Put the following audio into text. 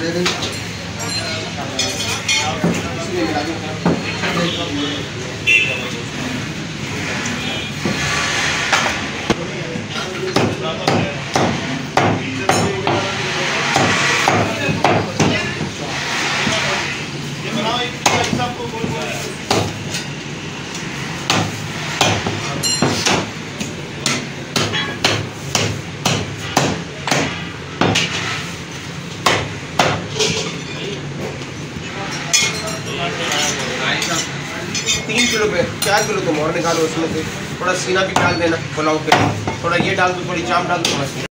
दे देंगे इसलिए मिला के सबको बोल। तीन किलो पे, चार किलो तुम और निकालो उसमें से। थोड़ा सीना भी डाल देना, पुलाव के थोड़ा ये डाल दो, थोड़ी चाम डाल दो, थोड़ा